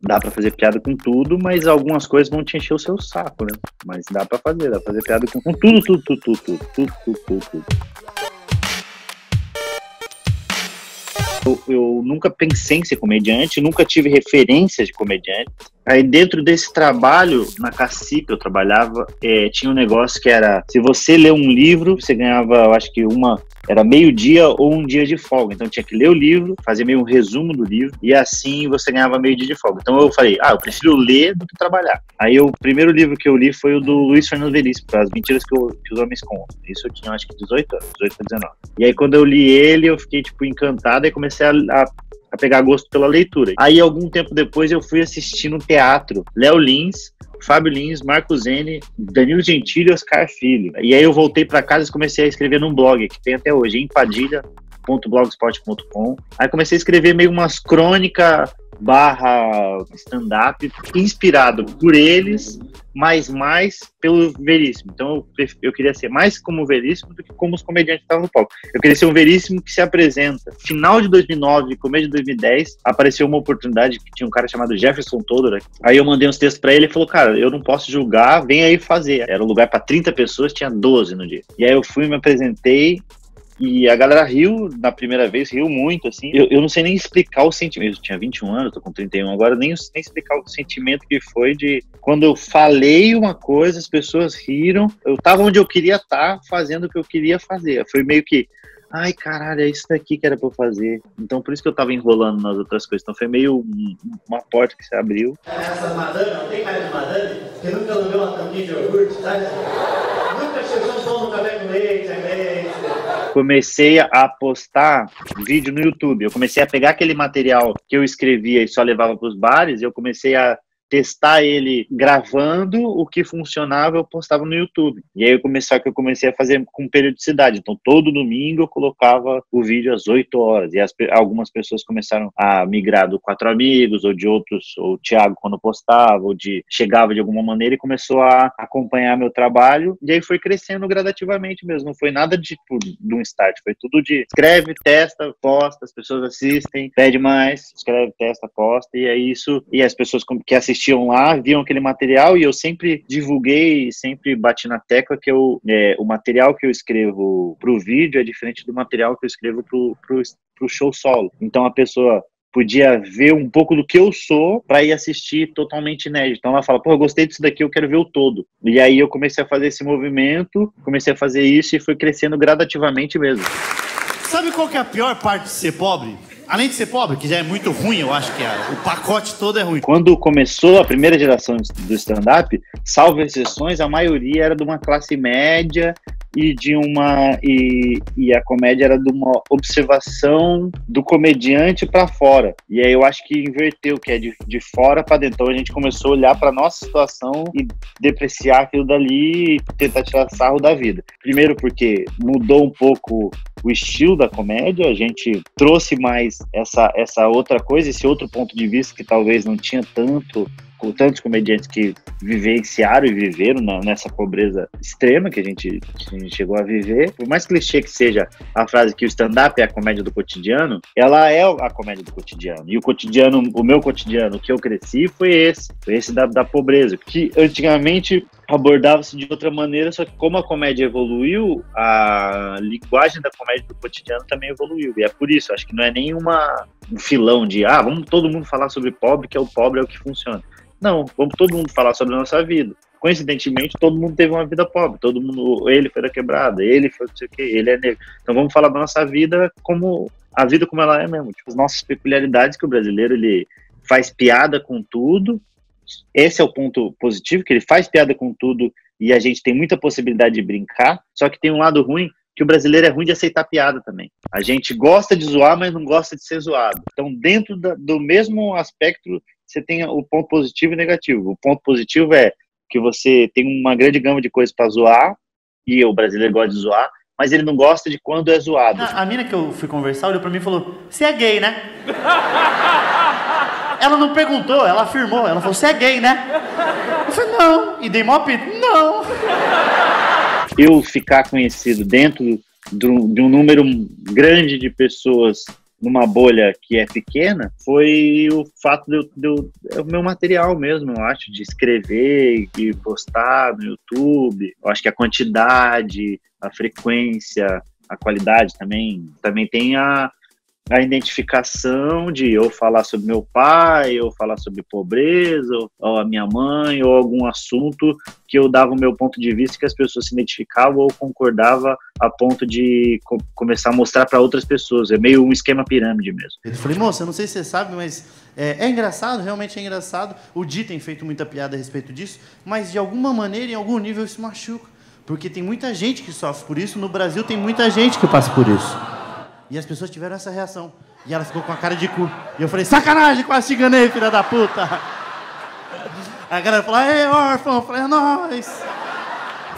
dá para fazer piada com tudo, mas algumas coisas vão te encher o seu saco, né? Mas dá para fazer, dá pra fazer piada com, tudo, tudo, tudo, tudo, tudo, tudo, tudo, tudo. tudo. Eu, eu, nunca pensei em ser comediante, nunca tive referências de comediante. Aí dentro desse trabalho, na Cacique eu trabalhava, é, tinha um negócio que era, se você lê um livro, você ganhava, eu acho que uma, era meio dia ou um dia de folga. Então tinha que ler o livro, fazer meio um resumo do livro, e assim você ganhava meio dia de folga. Então eu falei, ah, eu prefiro ler do que trabalhar. Aí o primeiro livro que eu li foi o do Luiz Fernando Veríssimo, As Mentiras que, eu, que os Homens Contam. Isso eu tinha, acho que 18 anos, 18 para 19. E aí quando eu li ele, eu fiquei, tipo, encantado e comecei a, a a pegar gosto pela leitura. Aí, algum tempo depois, eu fui assistir no teatro Léo Lins, Fábio Lins, Marcos Zene, Danilo Gentili e Oscar Filho. E aí eu voltei para casa e comecei a escrever num blog que tem até hoje, empadilha.blogspot.com. Aí comecei a escrever meio umas crônicas barra stand-up, inspirado por eles, mas mais pelo Veríssimo. Então eu, eu queria ser mais como o Veríssimo do que como os comediantes que estavam no palco. Eu queria ser um Veríssimo que se apresenta. Final de 2009, começo de 2010, apareceu uma oportunidade que tinha um cara chamado Jefferson Todor. Aí eu mandei uns textos para ele e falou: Cara, eu não posso julgar, vem aí fazer. Era um lugar para 30 pessoas, tinha 12 no dia. E aí eu fui, me apresentei, e a galera riu na primeira vez, riu muito, assim. Eu, eu não sei nem explicar o sentimento. Eu tinha 21 anos, tô com 31 agora, nem, nem explicar o sentimento que foi de quando eu falei uma coisa, as pessoas riram. Eu tava onde eu queria estar, tá, fazendo o que eu queria fazer. Foi meio que, ai caralho, é isso daqui que era pra eu fazer. Então por isso que eu tava enrolando nas outras coisas. Então foi meio uma porta que se abriu. Essa madame, não tem cara de madame, que nunca lambeu uma tampinha de iogurte, sabe? Nunca chegou um no café com leite comecei a postar vídeo no YouTube. Eu comecei a pegar aquele material que eu escrevia e só levava para os bares, eu comecei a testar ele gravando o que funcionava, eu postava no YouTube. E aí eu comecei, que eu comecei a fazer com periodicidade. Então, todo domingo eu colocava o vídeo às 8 horas. E as, algumas pessoas começaram a migrar do Quatro Amigos, ou de outros, ou o Thiago quando postava, ou de chegava de alguma maneira e começou a acompanhar meu trabalho. E aí foi crescendo gradativamente mesmo. Não foi nada de, tipo, de um start, foi tudo de escreve, testa, posta, as pessoas assistem, pede mais, escreve, testa, posta. E é isso. E as pessoas que assistem assistiam lá, viam aquele material e eu sempre divulguei, sempre bati na tecla que eu, é, o material que eu escrevo para o vídeo é diferente do material que eu escrevo para o show solo. Então a pessoa podia ver um pouco do que eu sou para ir assistir totalmente inédito. Então ela fala, pô, eu gostei disso daqui, eu quero ver o todo. E aí eu comecei a fazer esse movimento, comecei a fazer isso e foi crescendo gradativamente mesmo. Sabe qual que é a pior parte de ser pobre? Além de ser pobre, que já é muito ruim, eu acho que é, o pacote todo é ruim. Quando começou a primeira geração do stand-up, salvo exceções, a maioria era de uma classe média e de uma e, e a comédia era de uma observação do comediante para fora. E aí eu acho que inverteu que é de, de fora para dentro. Então a gente começou a olhar para nossa situação e depreciar aquilo dali e tentar tirar sarro da vida. Primeiro porque mudou um pouco o estilo da comédia a gente trouxe mais essa essa outra coisa esse outro ponto de vista que talvez não tinha tanto com tantos comediantes que vivenciaram e viveram na, nessa pobreza extrema que a, gente, que a gente chegou a viver. Por mais clichê que seja a frase que o stand-up é a comédia do cotidiano, ela é a comédia do cotidiano. E o cotidiano, o meu cotidiano que eu cresci foi esse, foi esse da, da pobreza, que antigamente abordava-se de outra maneira, só que como a comédia evoluiu, a linguagem da comédia do cotidiano também evoluiu. E é por isso, acho que não é nenhuma um filão de ah, vamos todo mundo falar sobre pobre, que é o pobre é o que funciona. Não, vamos todo mundo falar sobre a nossa vida. Coincidentemente, todo mundo teve uma vida pobre, todo mundo, ele foi da quebrada, ele foi não sei o que, ele é negro. Então vamos falar da nossa vida como a vida como ela é mesmo, tipo, as nossas peculiaridades que o brasileiro ele faz piada com tudo. Esse é o ponto positivo, que ele faz piada com tudo e a gente tem muita possibilidade de brincar, só que tem um lado ruim que o brasileiro é ruim de aceitar piada também. A gente gosta de zoar, mas não gosta de ser zoado. Então, dentro da, do mesmo aspecto você tem o ponto positivo e negativo. O ponto positivo é que você tem uma grande gama de coisas para zoar, e o brasileiro gosta de zoar, mas ele não gosta de quando é zoado. A, a mina que eu fui conversar olhou pra mim e falou: Você é gay, né? ela não perguntou, ela afirmou. Ela falou: Você é gay, né? Eu falei: Não. E dei mó apito: Não. Eu ficar conhecido dentro de um número grande de pessoas numa bolha que é pequena foi o fato de eu, é o meu material mesmo, eu acho, de escrever e postar no YouTube. Eu acho que a quantidade, a frequência, a qualidade também, também tem a, a identificação de eu falar sobre meu pai, ou falar sobre pobreza, ou, a minha mãe, ou algum assunto que eu dava o meu ponto de vista que as pessoas se identificavam ou concordavam a ponto de co começar a mostrar para outras pessoas. É meio um esquema pirâmide mesmo. Eu falei, moça, eu não sei se você sabe, mas é, é engraçado, realmente é engraçado. O Di tem feito muita piada a respeito disso, mas de alguma maneira, em algum nível, isso machuca. Porque tem muita gente que sofre por isso. No Brasil tem muita gente que passa por isso. E as pessoas tiveram essa reação. E ela ficou com a cara de cu. E eu falei, sacanagem, quase te enganei, filha da puta. A galera falou, ei, órfão. Eu falei, é nóis.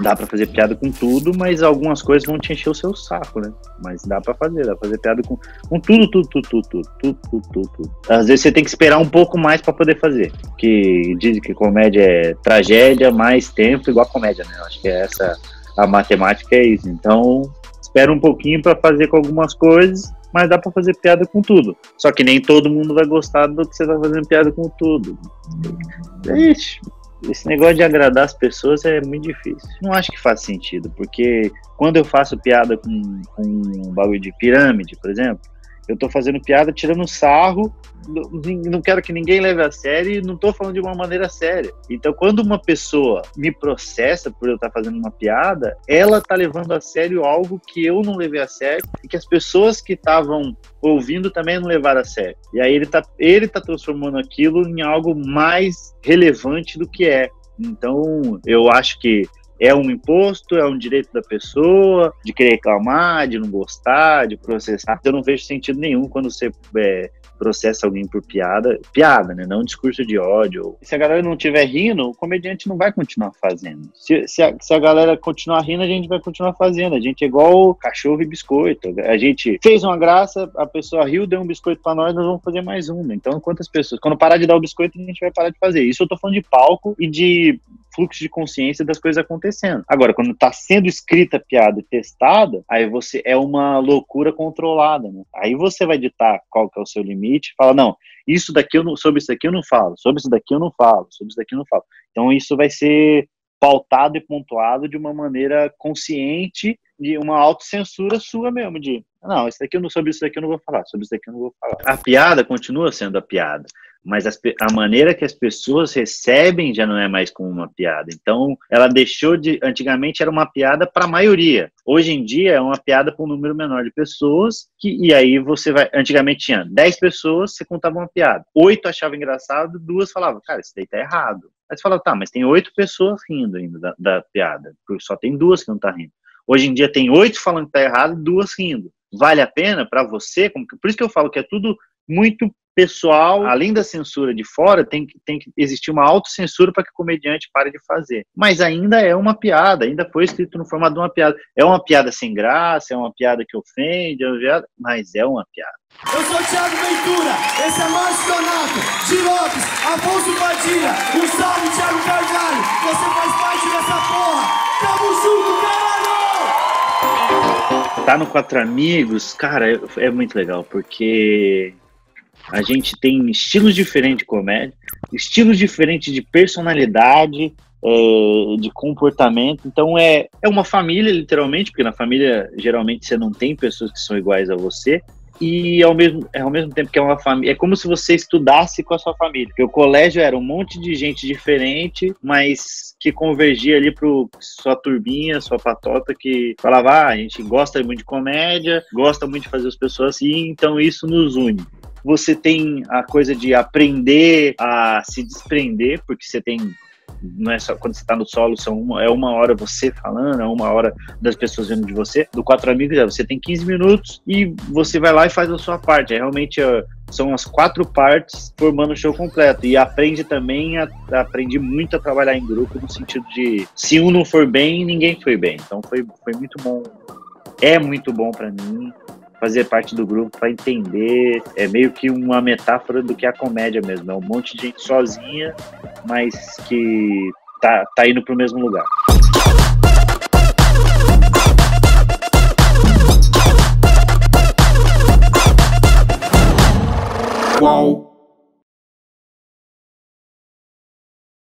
Dá pra fazer piada com tudo, mas algumas coisas vão te encher o seu saco, né? Mas dá pra fazer, dá pra fazer piada com, com tudo, tudo, tudo, tudo, tudo, tudo, tudo, tudo. Às vezes você tem que esperar um pouco mais pra poder fazer. Que dizem que comédia é tragédia, mais tempo, igual a comédia, né? Eu acho que é essa a matemática é isso. Então, espera um pouquinho para fazer com algumas coisas, mas dá para fazer piada com tudo. Só que nem todo mundo vai gostar do que você tá fazendo piada com tudo. Ixi, esse negócio de agradar as pessoas é muito difícil. Não acho que faz sentido, porque quando eu faço piada com, com um bagulho de pirâmide, por exemplo, eu tô fazendo piada, tirando sarro, não quero que ninguém leve a sério e não tô falando de uma maneira séria. Então, quando uma pessoa me processa por eu estar tá fazendo uma piada, ela tá levando a sério algo que eu não levei a sério e que as pessoas que estavam ouvindo também não levaram a sério. E aí ele tá, ele tá transformando aquilo em algo mais relevante do que é. Então, eu acho que é um imposto, é um direito da pessoa de querer reclamar, de não gostar, de processar. Eu não vejo sentido nenhum quando você é, processa alguém por piada, piada, né? Não discurso de ódio. Se a galera não estiver rindo, o comediante não vai continuar fazendo. Se, se, a, se, a, galera continuar rindo, a gente vai continuar fazendo. A gente é igual cachorro e biscoito. A gente fez uma graça, a pessoa riu, deu um biscoito para nós, nós vamos fazer mais uma. Então, quantas pessoas? Quando parar de dar o biscoito, a gente vai parar de fazer. Isso eu tô falando de palco e de fluxo de consciência das coisas acontecendo. Agora, quando está sendo escrita a piada e testada, aí você é uma loucura controlada, né? Aí você vai ditar qual que é o seu limite, fala, não, isso daqui eu não, sobre isso daqui eu não falo, sobre isso daqui eu não falo, sobre isso daqui eu não falo. Então isso vai ser pautado e pontuado de uma maneira consciente, de uma autocensura sua mesmo, de não, isso daqui eu não, sobre isso daqui eu não vou falar, sobre isso daqui eu não vou falar. A piada continua sendo a piada mas as, a maneira que as pessoas recebem já não é mais como uma piada. Então, ela deixou de. Antigamente era uma piada para a maioria. Hoje em dia é uma piada para um número menor de pessoas. Que, e aí você vai. Antigamente tinha 10 pessoas, você contava uma piada. Oito achavam engraçado, duas falavam, cara, isso daí tá errado. Aí você fala, tá, mas tem oito pessoas rindo ainda da, da piada, porque só tem duas que não tá rindo. Hoje em dia tem oito falando que tá errado duas rindo. Vale a pena para você? Como que, por isso que eu falo que é tudo muito pessoal, além da censura de fora, tem que, tem que existir uma autocensura para que o comediante pare de fazer. Mas ainda é uma piada, ainda foi escrito no formato de uma piada. É uma piada sem graça, é uma piada que ofende, é uma piada, mas é uma piada. Eu sou Thiago Ventura, esse é Márcio Donato, Di Lopes, Afonso Padilha, um salve Thiago Carvalho, você faz parte dessa porra, tamo junto, caralho! Tá no Quatro Amigos, cara, é, é muito legal, porque a gente tem estilos diferentes de comédia, estilos diferentes de personalidade, é, de comportamento. Então é, é uma família, literalmente, porque na família geralmente você não tem pessoas que são iguais a você. E ao mesmo, é ao mesmo tempo que é uma família, é como se você estudasse com a sua família. Porque o colégio era um monte de gente diferente, mas que convergia ali para sua turbinha, sua patota, que falava: ah, a gente gosta muito de comédia, gosta muito de fazer as pessoas assim, então isso nos une você tem a coisa de aprender a se desprender, porque você tem não é só quando você está no solo, são uma, é uma hora você falando, é uma hora das pessoas vendo de você. Do Quatro Amigos, é, você tem 15 minutos e você vai lá e faz a sua parte. É realmente é, são as quatro partes formando o show completo. E aprende também, a, aprendi muito a trabalhar em grupo, no sentido de se um não for bem, ninguém foi bem. Então foi, foi muito bom. É muito bom para mim fazer parte do grupo para entender. É meio que uma metáfora do que é a comédia mesmo. É um monte de gente sozinha, mas que tá, tá indo para o mesmo lugar. qual